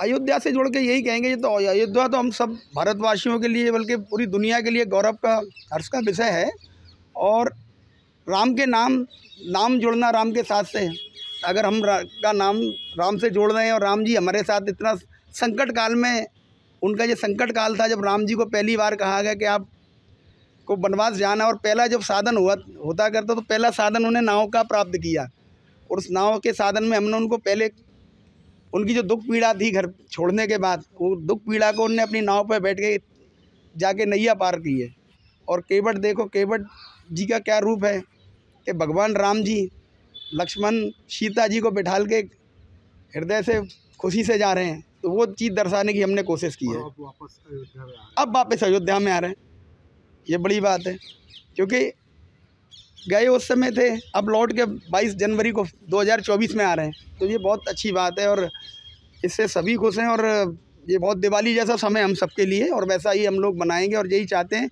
अयोध्या से जुड़ के यही कहेंगे, ये तो अयोध्या तो हम सब भारतवासियों के लिए, बल्कि पूरी दुनिया के लिए गौरव का हर्ष का विषय है। और राम के नाम नाम जुड़ना राम के साथ से अगर हम का नाम राम से जोड़ रहे हैं और राम जी हमारे साथ इतना संकट काल में उनका ये संकट काल था जब राम जी को पहली बार कहा गया कि आप को वनवास जाना और पहला जब साधन हुआ, होता करता तो पहला साधन उन्हें नाव का प्राप्त किया। और उस नाव के साधन में हमने उनको पहले उनकी जो दुख पीड़ा थी घर छोड़ने के बाद, वो दुख पीड़ा को उनने अपनी नाव पर बैठ के जाके नैया पार की है और केवट देखो, केवट जी का क्या रूप है कि भगवान राम जी, लक्ष्मण, सीता जी को बिठाल के हृदय से खुशी से जा रहे हैं। वो चीज़ दर्शाने की हमने कोशिश की है। अब वापस अयोध्या में आ रहे हैं। ये बड़ी बात है क्योंकि गए उस समय थे अब लौट के 22 जनवरी को 2024 में आ रहे हैं। तो ये बहुत अच्छी बात है और इससे सभी खुश हैं और ये बहुत दिवाली जैसा समय हम सबके लिए और वैसा ही हम लोग बनाएँगे और यही चाहते हैं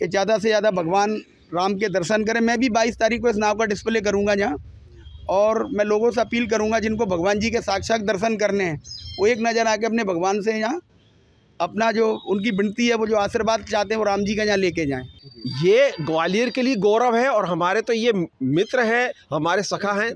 कि ज़्यादा से ज़्यादा भगवान राम के दर्शन करें। मैं भी बाईस तारीख को इस नाव का डिस्प्ले करूँगा जहाँ। और मैं लोगों से अपील करूँगा, जिनको भगवान जी के साक्षात दर्शन करने हैं, वो एक नज़र आके अपने भगवान से यहाँ अपना जो उनकी विनती है, वो जो आशीर्वाद चाहते हैं, वो राम जी का यहाँ लेके जाएँ। ये ग्वालियर के लिए गौरव है और हमारे तो ये मित्र हैं, हमारे सखा हैं।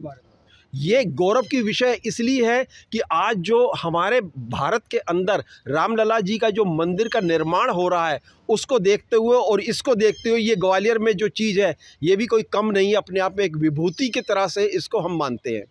ये गौरव की विषय इसलिए है कि आज जो हमारे भारत के अंदर रामलला जी का जो मंदिर का निर्माण हो रहा है, उसको देखते हुए और इसको देखते हुए ये ग्वालियर में जो चीज़ है, ये भी कोई कम नहीं है, अपने आप में एक विभूति की तरह से इसको हम मानते हैं।